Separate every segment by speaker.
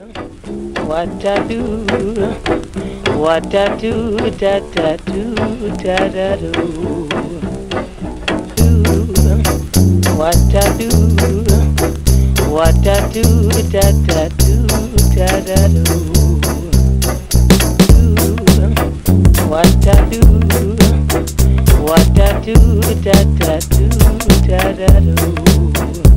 Speaker 1: What I do, what I do, da da do, da da do. Do what I do, what I do, da da do, da da do. Do what I do, what I do, da da do, da da do.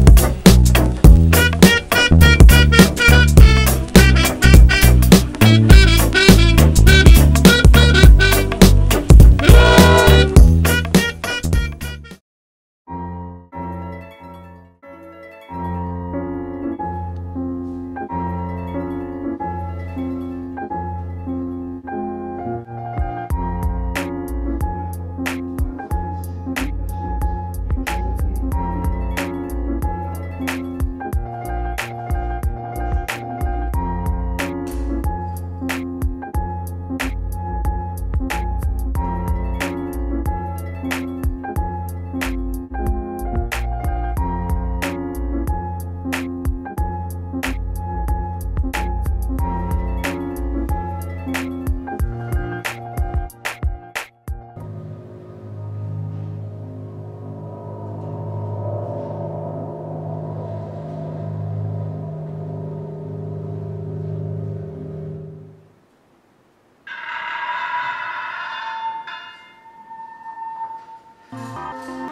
Speaker 1: Música